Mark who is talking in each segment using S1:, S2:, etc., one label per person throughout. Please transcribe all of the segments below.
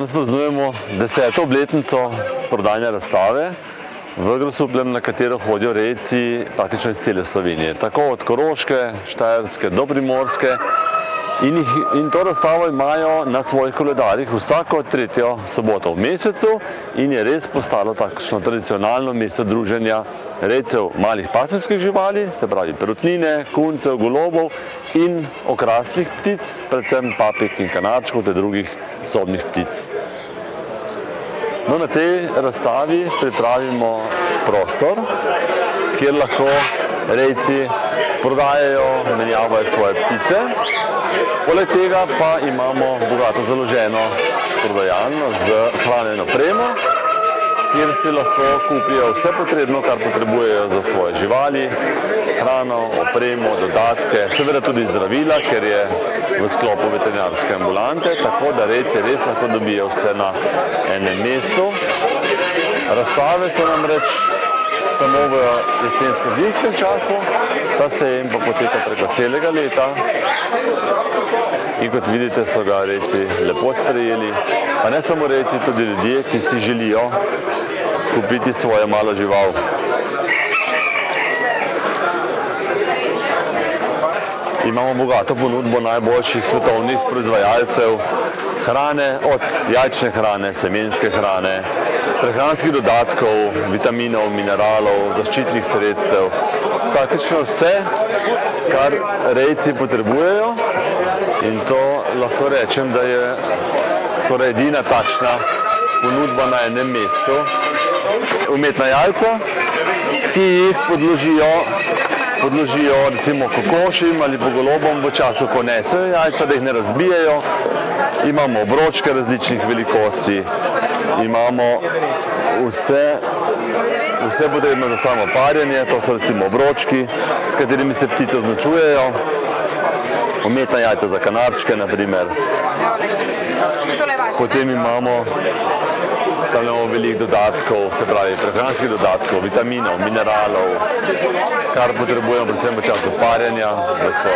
S1: Danes praznujemo deseto obletnico prodajne razstave v Grosuplem, na katero hodijo rejci praktično iz cele Slovenije. Tako od Koroške, Štajerske do Primorske. In, jih, in to razstavo imajo na svojih koledarjih vsako tretjo soboto v mesecu in je res postalo takšno tradicionalno mesto druženja rejcev malih pasovskih živali, se pravi perutnine, kuncev, golobov in okrasnih ptic, predvsem papik in kanarčkov ter drugih sobnih ptic. No, na tej razstavi pripravimo prostor, kjer lahko rejci prodajajo, menjavajo svoje ptice. Poleg tega pa imamo bogato založeno prodajalno z hrano in opremo, kjer si lahko kupijo vse potrebno, kar potrebujejo za svoje živali, hrano, opremo, dodatke, seveda tudi zdravila, ker je v sklopu veterinarske ambulante, tako da rejci res lahko dobijo vse na enem mestu. Razstave so namreč samo v jesensko-zimskem času, ta sejem pa poteka preko celega leta. In kot vidite, so ga reci lepo sprejeli, pa ne samo reci, tudi ljudje, ki si želijo kupiti svojo malo žival. Imamo bogato ponudbo najboljših svetovnih proizvajalcev hrane, od jajčne hrane, semenske hrane, prehranskih dodatkov, vitaminov, mineralov, zaščitnih sredstev, praktično vse, kar rejci potrebujejo in to lahko rečem, da je skoraj edina takšna ponudba na enem mestu. Umetna jajca, ki jih podložijo, podložijo recimo kokošim ali pogolobom v času, ko nesejo jajca, da jih ne razbijajo. Imamo obročke različnih velikosti, imamo vse, vse potrebno za samo parjenje, to so recimo obročki, s katerimi se ptice označujejo, umetna jajca za kanarčke, naprimer. Potem imamo imamo veliko dodatkov, se pravi prehranskih dodatkov, vitaminov, mineralov, kar potrebujemo predvsem v času parjenja, da so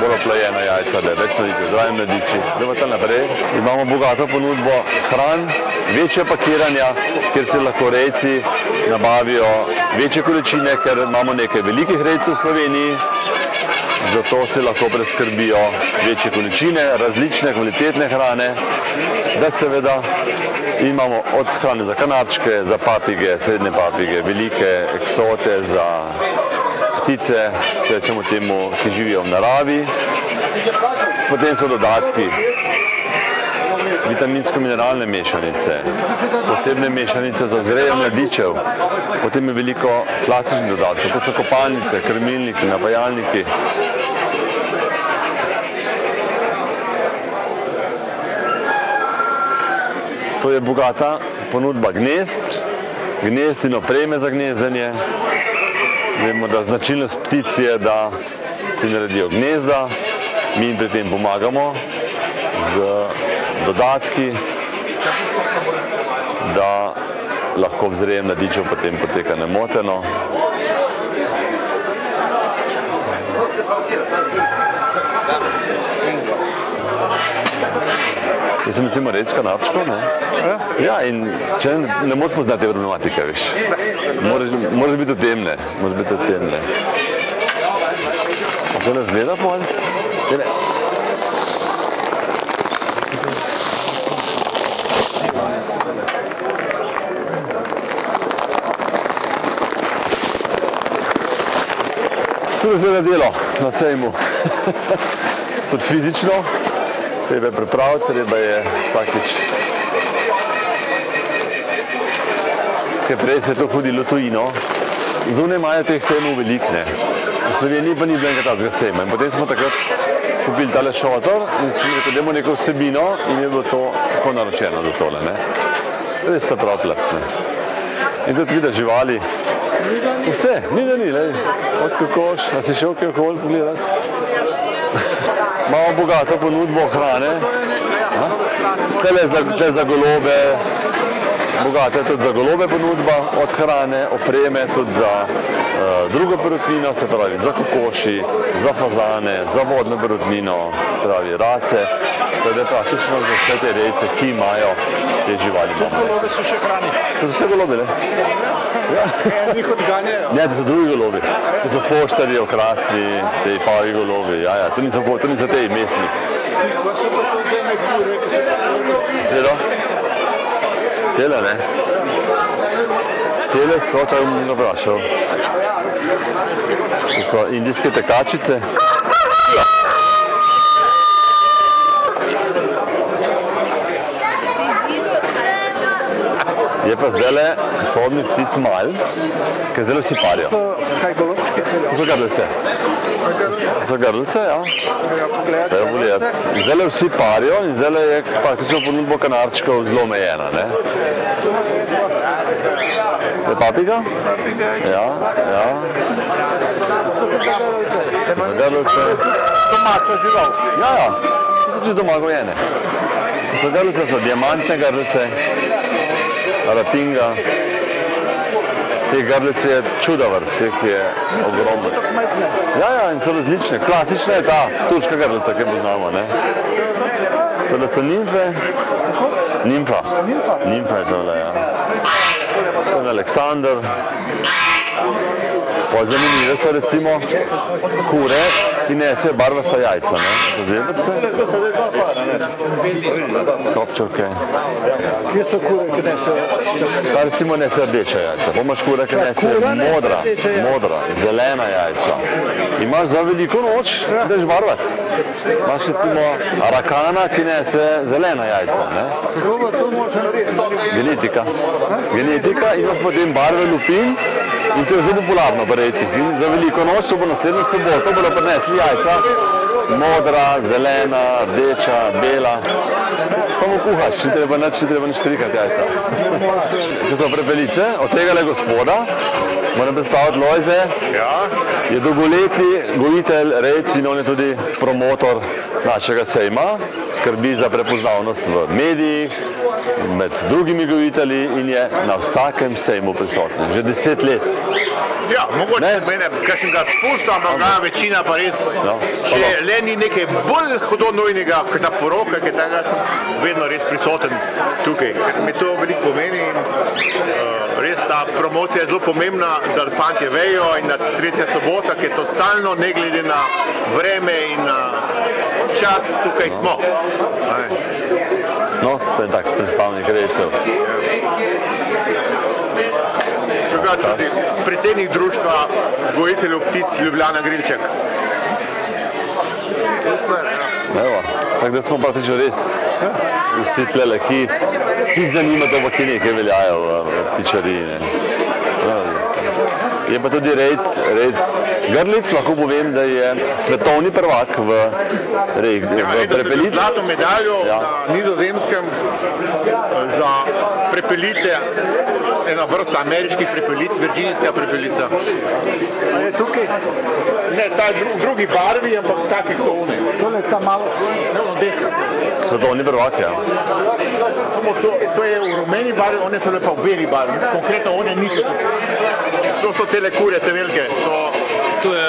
S1: bolj oplojena jajca, da je več mladičev, zdravi mladiči. Gremo tam naprej. Imamo bogato ponudbo hran, večje pakiranja, kjer se lahko rejci nabavijo večje količine, ker imamo nekaj velikih rejcev v Sloveniji, zato se lahko preskrbijo večje količine, različne kvalitetne hrane, da seveda imamo od hrane za kanarčke, za papige, srednje papige, velike eksote, za ptice, rečemo temu, ki živijo v naravi. Potem so dodatki, vitaminsko-mineralne mešanice, posebne mešanice za vzrejo mladičev, potem je veliko plastičnih dodatkov, kot so kopalnice, krmilniki, napajalniki. To je bogata ponudba gnezd, gnezd in opreme za gnezdenje. Vemo, da značilnost ptic je, da si naredijo gnezda, mi jim pri tem pomagamo z dodatki, da lahko vzrejem mladičev potem poteka nemoteno. Jaz sem recimo rec kanapčko, ne? Ja, in če ne, ne moreš poznati te problematike, veš. Moraš, moraš biti v temne, moraš biti v temne. A to ne zgleda pol? Ne. Tu je zdaj delo na sejmu. Tudi fizično, treba je pripraviti, treba je vsakič. Ker prej se je to hodilo tujino, zunaj imajo teh sejmov velikne. V Sloveniji pa ni bilo enega takega sejma. In potem smo takrat kupili tale šotor in smo rekli, da imamo neko vsebino in je bilo to tako naročeno za tole. Ne? Res sta prav plac. Ne? In tudi vidiš živali. Vse, ni da ni, lej. od kokoš, a si šel kaj okoli pogledati? Imamo bogato ponudbo hrane, tele za, tele za golobe, bogata je tudi za golobe ponudba, od hrane, opreme, tudi za uh, drugo perutnino, se pravi za kokoši, za fazane, za vodno perutnino, se pravi race. To je praktično za vse te rejce, ki imajo te živali. ne.
S2: Golobe so še hrani.
S1: To so vse golobi, ne?
S2: Njih odganjajo.
S1: Ne, to so drugi golobi. To so poštarji, okrasni, te pavi golobi. Ja, ja, to niso, to niso te mestni.
S2: Ko so pa to zdaj kure, ki so
S1: Telo? Tele, ne? Tele so, če bom ga vprašal. To so indijske tekačice. Je pa zdaj le sodnih ptic mal, ki zelo vsi parijo.
S2: kaj golobčki.
S1: To so grlice. To so grlice, ja. Zdaj le vsi parijo in zdaj je praktično ponudbo kanarčkov zelo omejena. Ne? Je papiga? Ja, ja. Zagrlice.
S2: Domača žival.
S1: Ja, ja. To so tudi doma gojene. To so grlice, so diamantne grlice, ratinga. Te grlice je čuda vrst, teh je ogromno. Ja, ja, in so različne. Klasična je ta turška grlica, ki jo poznamo. Ne? Tole so nimfe. Nimfa. Nimfa je tole, ja. To je Aleksandr. Pa zanimive so recimo kure, ki nesejo barvasta jajca. Ne?
S2: Ne?
S1: skopčevke.
S2: Kje so kure, ki ne so?
S1: Ta recimo nese rdeča jajca. Pomaš kura, ki nese
S2: kura nese
S1: modra, modra, zelena jajca. Imaš za veliko noč, greš barvat. Imaš recimo arakana, ki nese zelena jajca. Ne?
S2: Kako to može narediti?
S1: Genetika. Genetika in imaš potem barve lupin in to je zelo popularno v recih. In za veliko noč, bo naslednjo soboto, bodo prinesli jajca, modra, zelena, rdeča, bela. Samo kuhaš, če treba nič, če treba nič trikati jajca. To so prepelice, od tega le gospoda, moram predstaviti Lojze,
S3: Ja,
S1: je dolgoletni gojitelj rec in on je tudi promotor našega sejma, skrbi za prepoznavnost v medijih, med drugimi gojitelji in je na vsakem sejmu prisoten. Že deset let.
S3: ja mogoče
S1: Ne.
S3: ne. mene kakšnega spusta, ampak ja. večina pa res.
S1: Ja.
S3: Če le ni nekaj bolj hudo nujnega, kot ta poroka, ki tega sem vedno res prisoten tukaj. Ker mi to veliko pomeni in uh, res ta promocija je zelo pomembna, da fantje vejo in na tretja sobota, ki je to stalno, ne glede na vreme in na čas, tukaj smo. Aj.
S1: Tak predstavnik recev.
S3: Drugače tudi predsednik društva gojiteljev ptic Ljubljana Grilček. Super, ja.
S1: Evo, tako da smo praktično res vsi tlele, ki, jih zanima to, pa ki nekaj veljajo v, ptičariji. Ne. Ja, Je pa tudi rec, rec grlic, lahko povem, da je svetovni prvak v, rej,
S3: Ja,
S1: v
S3: dobil
S1: prepelici.
S3: zlato medaljo
S1: Ja.
S3: na nizozemskem eh, za prepelice, ena vrsta ameriških prepelic, virginijska prepelica.
S2: A je tukaj?
S3: Ne, ta je v drugi barvi, ampak taki so one.
S2: Tole ta malo.
S3: Evo, desna.
S1: Svetovni prvak, ja.
S3: Samo to, to je v rumeni barvi, one so lepa v beli barvi. Konkretno one niso tukaj. To so tele kurje, te velike. So,
S4: Tu je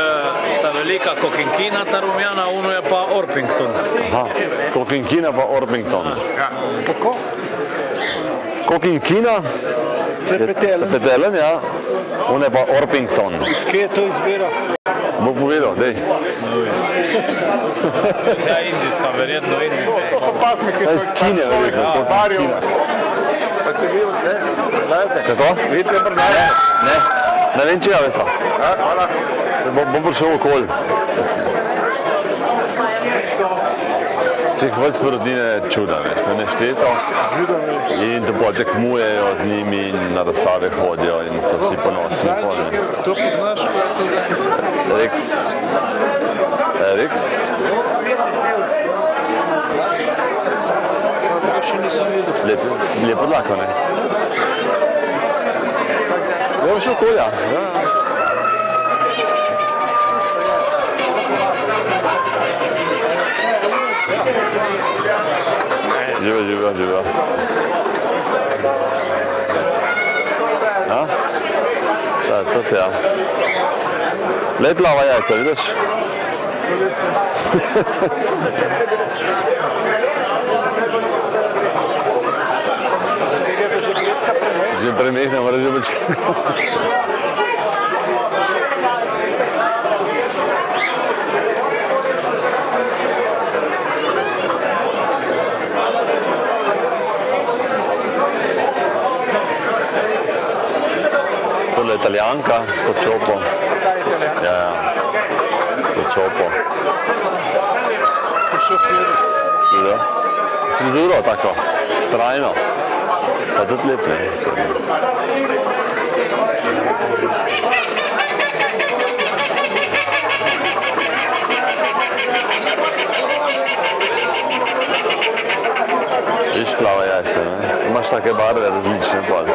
S4: ta velika kokinkina, ta rumjana, uno je pa Orpington.
S1: Aha, Kokinkina pa Orpington.
S3: ja.
S2: Kako?
S1: Kokinkina
S2: To je petelen.
S1: petelen, ja. On je pa Orpington.
S2: Iz kje to izbira?
S1: Bo povedal, dej.
S4: Je indijska, verjetno indijska.
S3: To so pasme, ki
S1: je
S3: so
S1: iz Kine, verjetno.
S3: Ja,
S1: je
S3: barijo. Pa ste bili tle, gledajte.
S1: Je to?
S3: Vidite,
S1: Ne,
S3: predajte.
S1: ne, ne vem, če je.
S3: Ja, hvala.
S1: Bom, bom prišel okoli. Teh vrst rodine je čuda, ne. to je nešteto. In da pa tekmujejo z njimi in na razstave hodijo in so vsi ponosni.
S2: To poznaš, kaj je to
S1: Rex. Rex. Lepo dlako, ne? Gremo še okolja. Ja. Živijo, živijo, živijo. Ja? Ja, to se ja. Lep plava jajca, vidiš? Že prenehne, mora že več. Tole je italijanka, to čopo. Ja, ja. To čopo. Da. Frizuro tako, trajno. Pa tudi lep ne. Viš plava jajce, ne? Imaš take barve različne pol.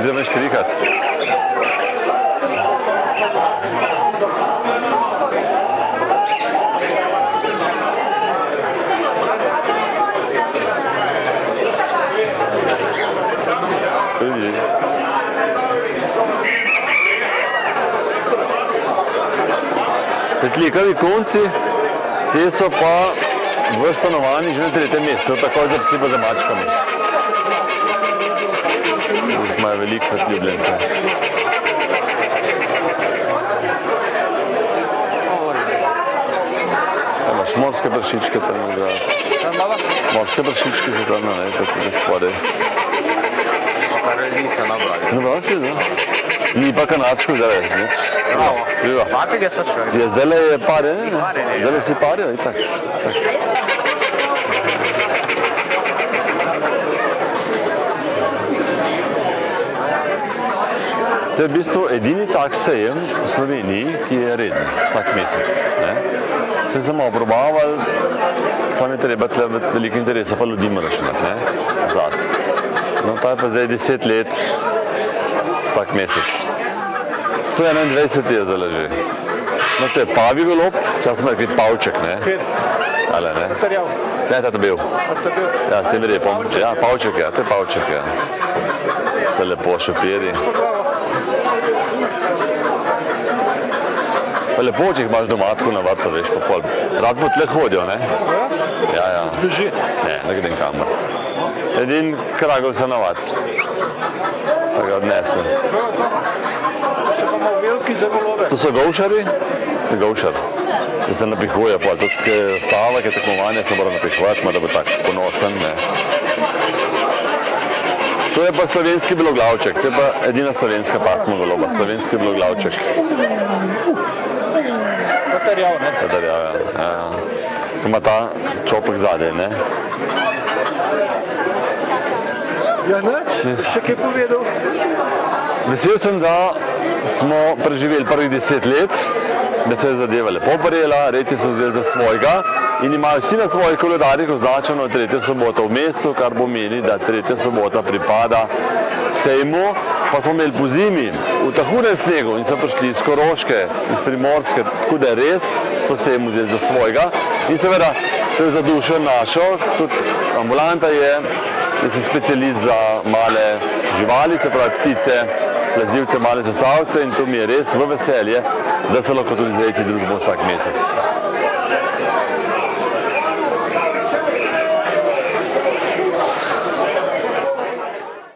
S1: Zdaj me štrikat. Petlikavi konci, te so pa v stanovanju že na tretjem mestu, takoj za psi pa za mačkami. Jih imajo veliko ljubljencev. Imaš morske pršičke tam igraš. Morske pršičke so tam, ne, tako da spodaj.
S5: Nisem nabral.
S1: No, prav si, da. Ni pa kanačko.
S5: Bravo.
S1: Živa.
S5: Papige so človek.
S1: Je zdaj je parjen, Zdaj si parjen, itak. To je v bistvu edini tak sejem v Sloveniji, ki je reden vsak mesec. Ne? Se smo obrobavali, samo je treba tle veliko interesa, pa ljudi moraš imeti, ne? Zad. No, ta je pa zdaj 10 let vsak mesec. 121 je zdaj že. No, to je pavi golob, čas smo rekli pavček, ne? Ale ne?
S2: Terjav.
S1: Ne, ta je bil. Ja, s tem repom. Ja, pavček je, to je pavček je. Se lepo šopiri. Pa lepo, če jih imaš doma tako na vrtu, veš, pa pol. Rad po tle hodijo, ne? Ja, ja.
S2: Zbeži.
S1: Ne, ne grem kamor. Edin kragov se navad. Pa ga
S2: golove.
S1: To so govšari, govšar. Da se napihuje, pa tudi ke stava, ki je tekmovanje, se mora napihovati, mora biti tak ponosen. Ne. To je pa slovenski beloglavček, to je pa edina slovenska pasma goloba, slovenski beloglavček.
S2: Pa terjav, ne?
S1: Kadar, ja, ja, ima ta čopek zadaj, ne?
S2: Ja, nič. Še kaj povedal?
S1: Vesel sem, da smo preživeli prvih deset let, da se je zadeva lepo prijela, reči so zdaj za svojega in imajo vsi na svojih koledarjih označeno tretjo soboto v mesecu, kar pomeni, da tretja sobota pripada sejmu, pa smo imeli po zimi v tahunem snegu in so prišli iz Koroške, iz Primorske, tako da res so sejmu vzeli za svojega in seveda to je za dušo našo, tudi ambulanta je, jaz sem specialist za male živali, se pravi ptice, plazivce, male zasavce in to mi je res v veselje, da se lahko tudi zdaj družimo vsak mesec.